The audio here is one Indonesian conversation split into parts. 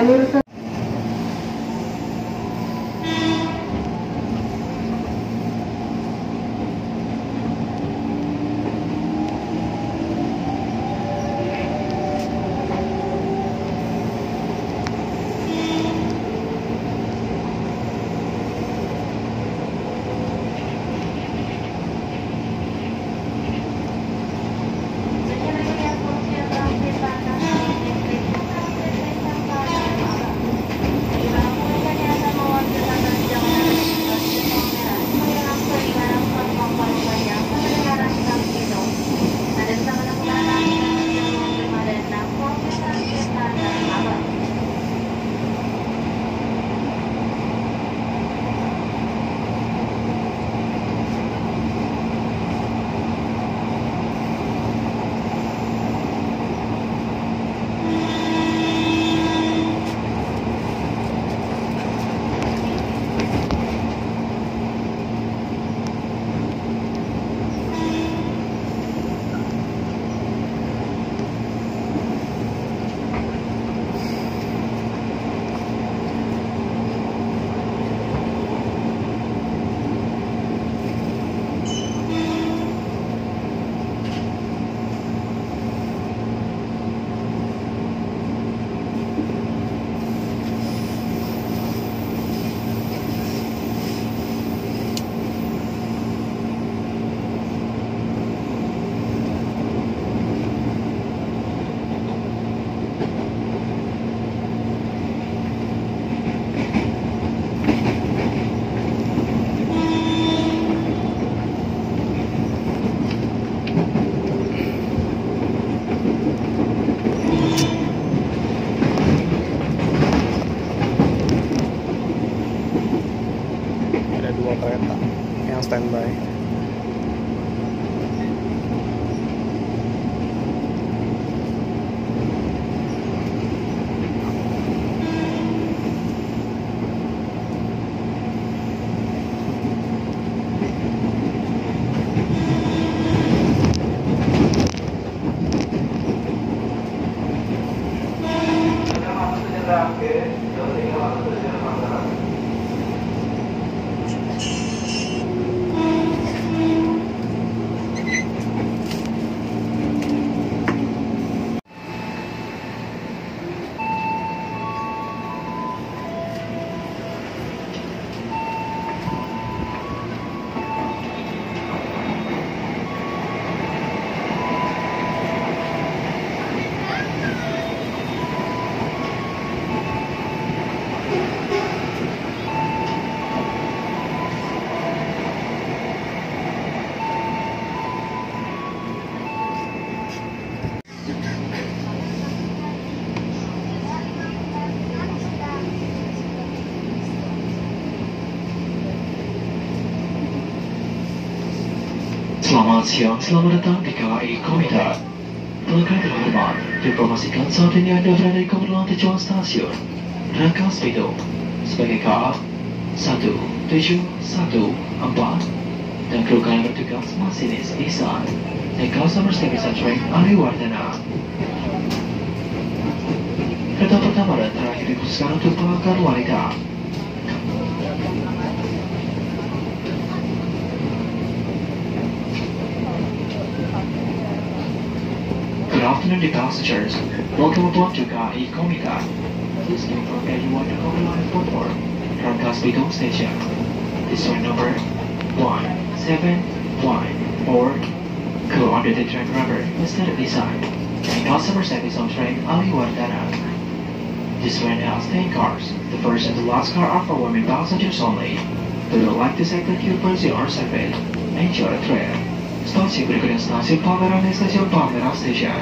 a mí me Selamat siang, selamat datang di KAI Komuter. Rekan terhormat, diinformasikan saat ini Anda berada di kebetulan tujuan stasiun Rangkas Bitung sebagai KA 1714 dan kru kalian bertugas masinis Isan dan customer service train Ariwardana. Kereta pertama dan terakhir dikhususkan untuk pelanggan wanita. Afternoon, dear passengers. Welcome aboard to KAI Komika. Please give for everyone to hold line for more from Kaspitong Station. This number 1714. Go under the train instead of beside. And customer service on train Ali Wardana. This train has 10 cars. The first and the last car are for women passengers only. We would like to thank you for your service. Enjoy the train. Stație București, stație Pamera, stația Pamera, stația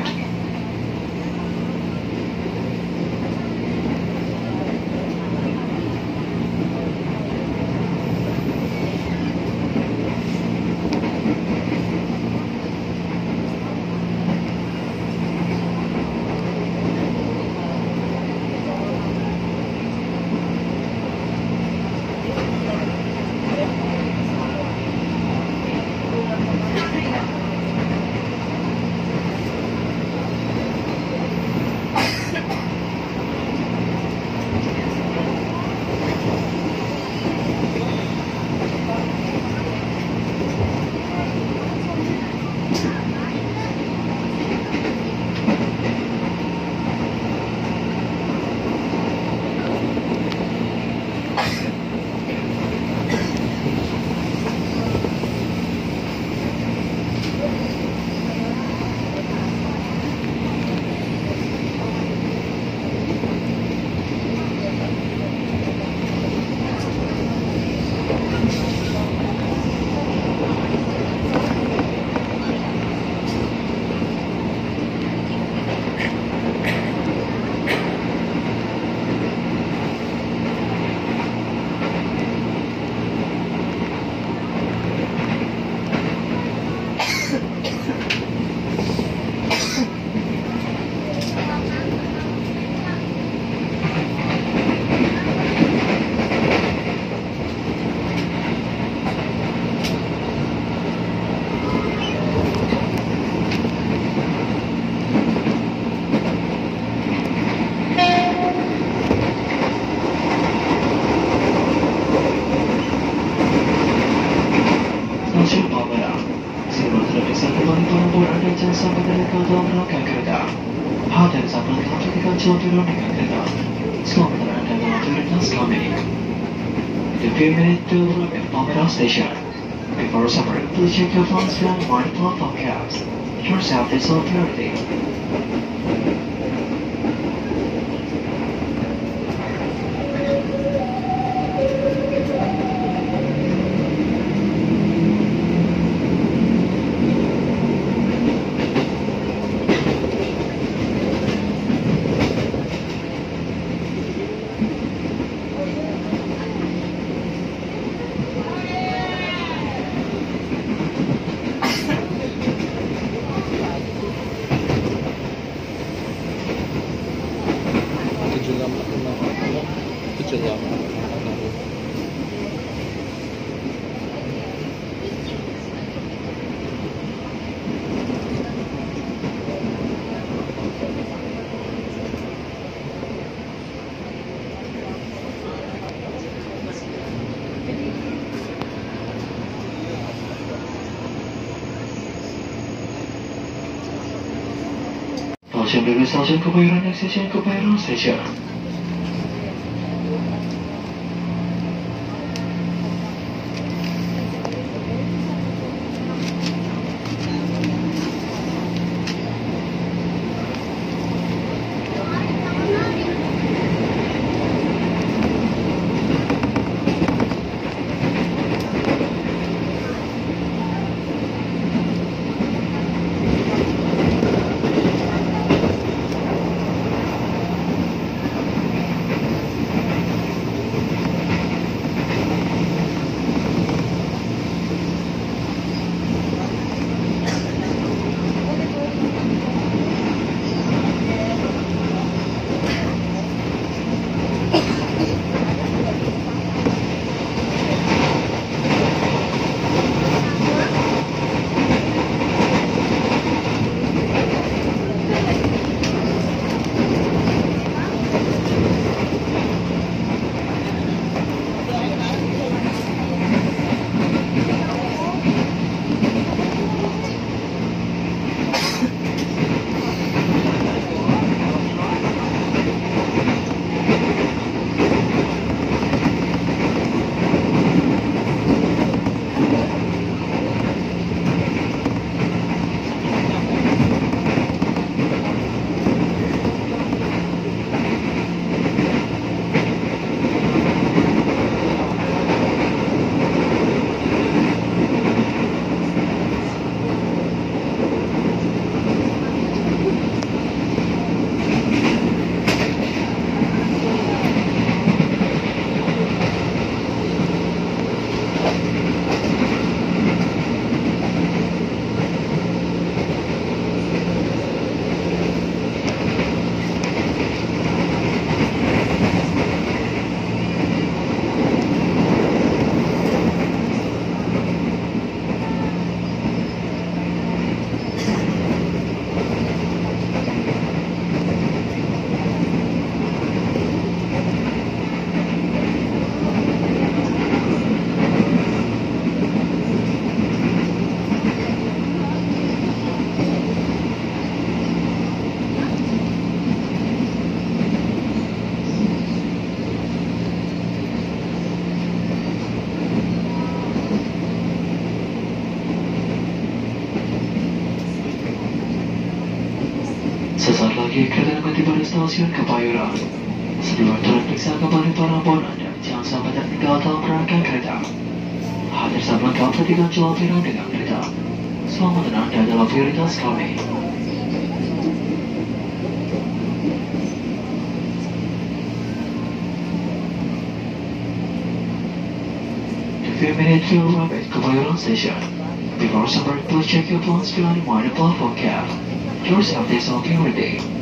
Skånebrand över Rotterdam-Skåne. In a few minutes to arrive at Pomero station. Before suffering, please check your phones and monitor for cabs. Yourself is security. Stasiun Kebayoran dan stasiun Kebayoran Station. Sesaat lagi kedatangan tiba di stasiun Kebayoran. Sebelum turun periksa kembali barang-barang Anda, jangan sampai tertinggal dalam rangkaian kereta. Hadir saat lengkap di ganjil lampiran dengan kereta. Selamat Anda dalam prioritas kami. Few minutes to arrive at Kebayoran Station. Before supper, please check your phones behind the platform cab. Close up the security.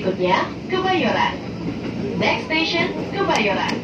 Berikutnya, Kebayoran. Next station, Kebayoran.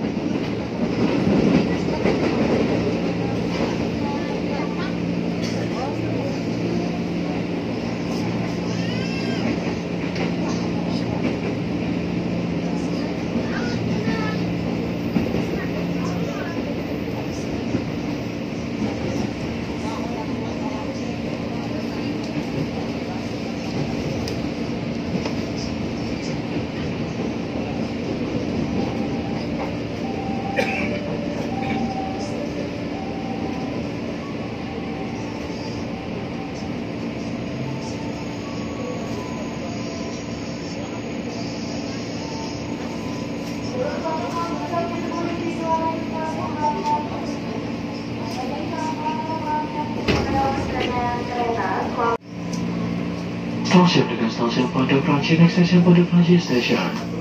your next station for the Station.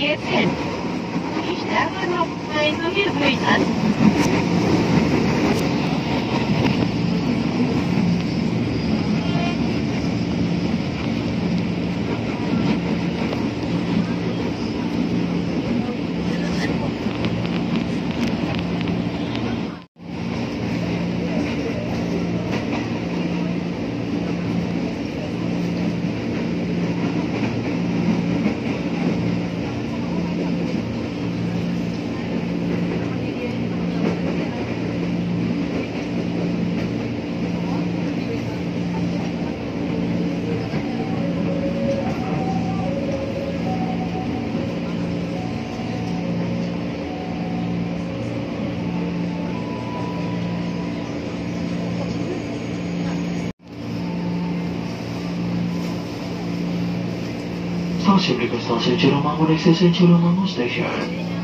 jetzt hin? Ich darf noch einmal Revue tanzen. Simplu că asta, se cerem amul, se cerem amul, stai și arăt.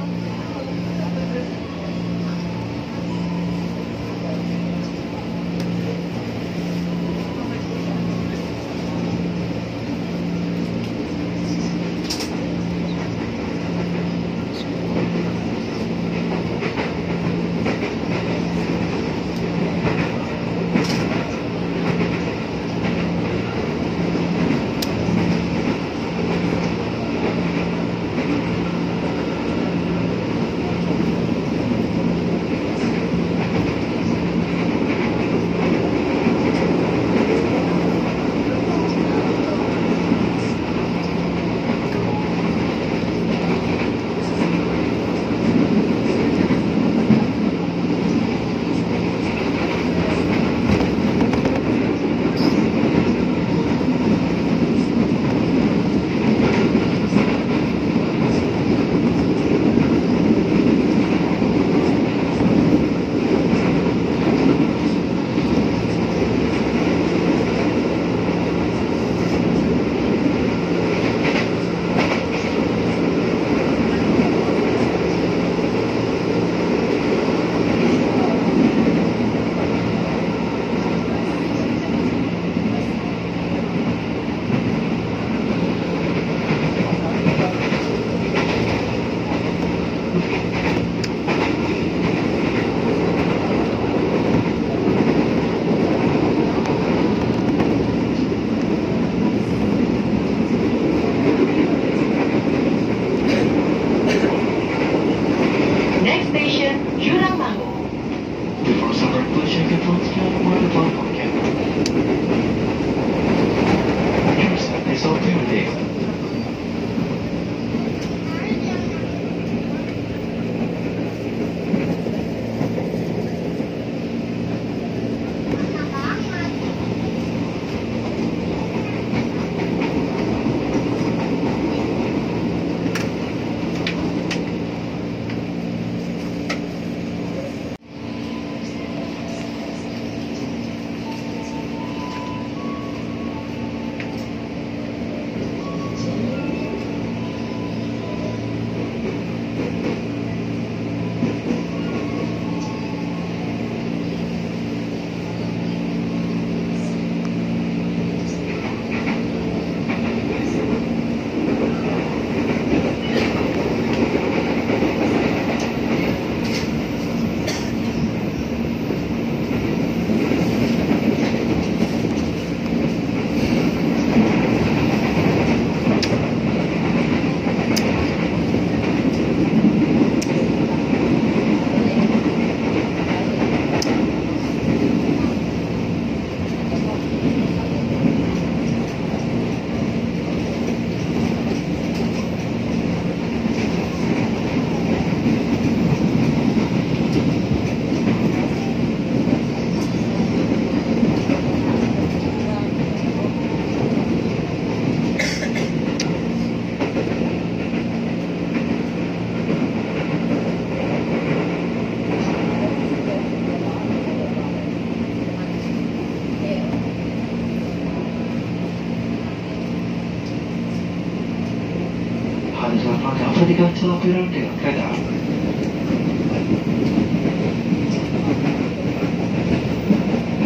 そのプランペが書いてある。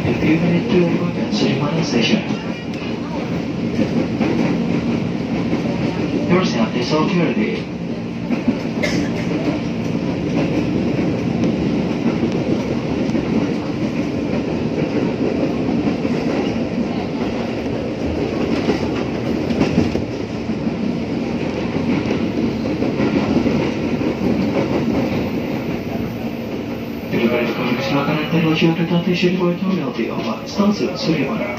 If you need to move in ceremony station, your sound is security. し当て探偵シェルボートミナルでオーバースタンスするような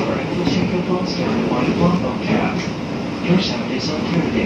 cover existing footballs during one cap. Your sound is alternative.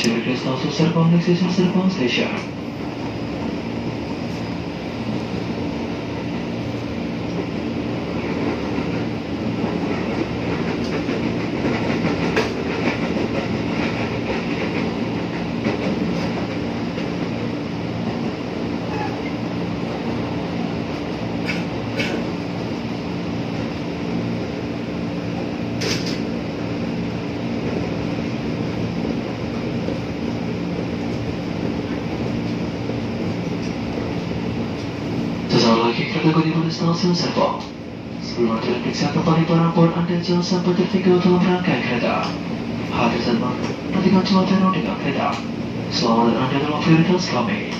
Sri Krishna Surpam and Surpam Station. stesen Sepong. Sebelum terdeteksi apa kali para pun anda jangan sampai dalam rangkaian kereta. Hati semangat, nantikan cuaca roda kereta. Selamat dan anda dalam prioritas kami.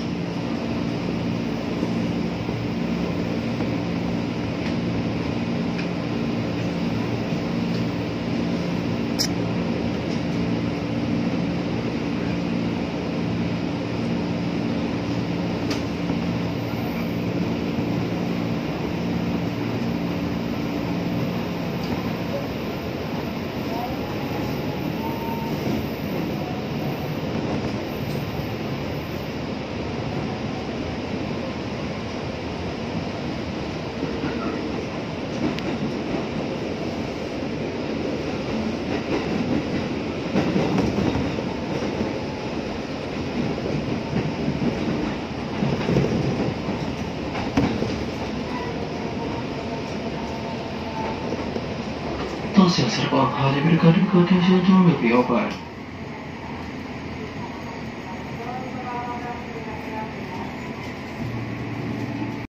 すれば、カーディルカルカーテンション動力4倍。